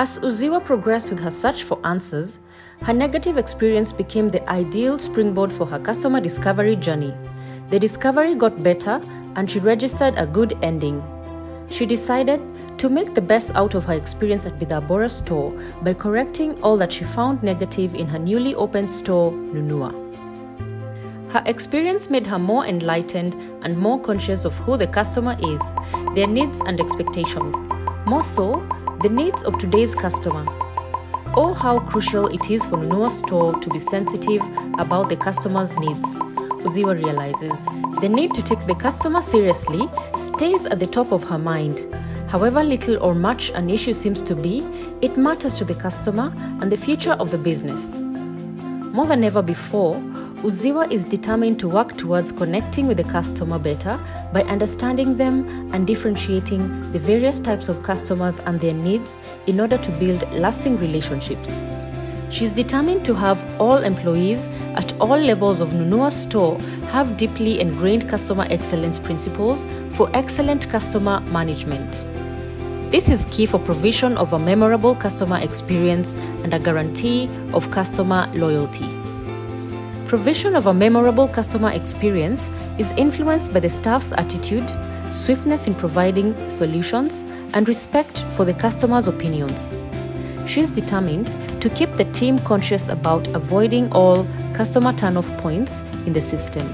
As Uziwa progressed with her search for answers, her negative experience became the ideal springboard for her customer discovery journey. The discovery got better and she registered a good ending. She decided to make the best out of her experience at Bidhabora store by correcting all that she found negative in her newly opened store, Nunua. Her experience made her more enlightened and more conscious of who the customer is, their needs and expectations. More so, the needs of today's customer. Oh, how crucial it is for Nunua store to be sensitive about the customer's needs. Uziwa realizes the need to take the customer seriously stays at the top of her mind. However little or much an issue seems to be, it matters to the customer and the future of the business. More than ever before, Uziwa is determined to work towards connecting with the customer better by understanding them and differentiating the various types of customers and their needs in order to build lasting relationships. She is determined to have all employees at all levels of Nunua store have deeply ingrained customer excellence principles for excellent customer management. This is key for provision of a memorable customer experience and a guarantee of customer loyalty. Provision of a memorable customer experience is influenced by the staff's attitude, swiftness in providing solutions, and respect for the customer's opinions. She is determined to keep the team conscious about avoiding all customer turn-off points in the system.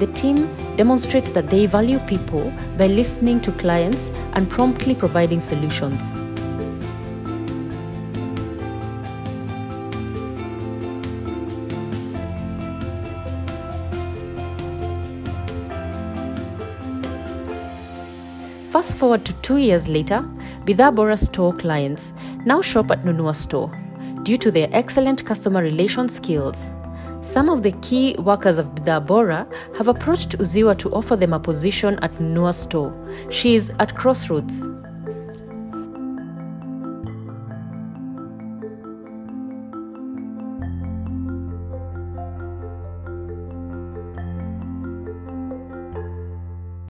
The team demonstrates that they value people by listening to clients and promptly providing solutions. Fast forward to two years later, Bidhabora store clients now shop at Nunua store due to their excellent customer relation skills. Some of the key workers of Bidhabora have approached Uziwa to offer them a position at Nunua store. She is at crossroads.